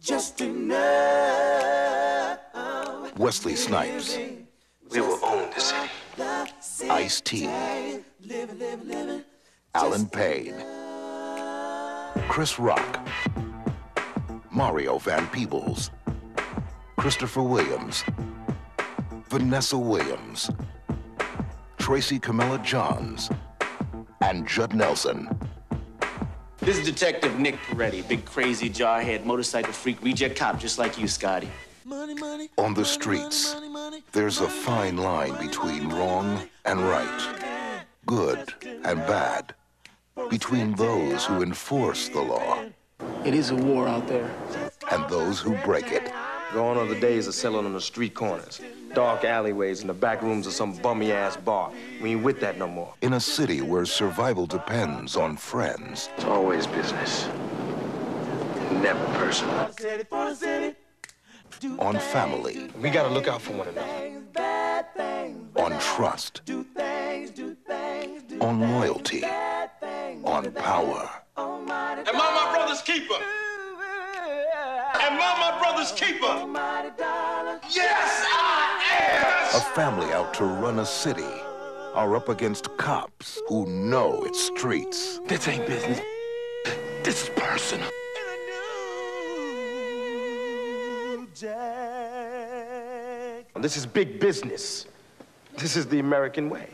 just to know. Wesley Snipes, We will own the city. Ice T, Allen Payne, Chris Rock, Mario Van Peebles, Christopher Williams, Vanessa Williams, Tracy Camilla Johns, and Judd Nelson. This is Detective Nick Peretti, big crazy jarhead motorcycle freak reject cop just like you, Scotty. On the streets, there's a fine line between wrong and right, good and bad, between those who enforce the law It is a war out there. and those who break it. Gone are the days of selling on the street corners, dark alleyways, and the back rooms of some bummy ass bar. We ain't with that no more. In a city where survival depends on friends, It's always business, never personal. on family, We gotta look out for one another. on trust, on loyalty, on power. Am I my brother's keeper? Am I my brother's keeper? Yes, I am! A family out to run a city are up against cops who know its streets. This ain't business. This is personal. This is big business. This is the American way.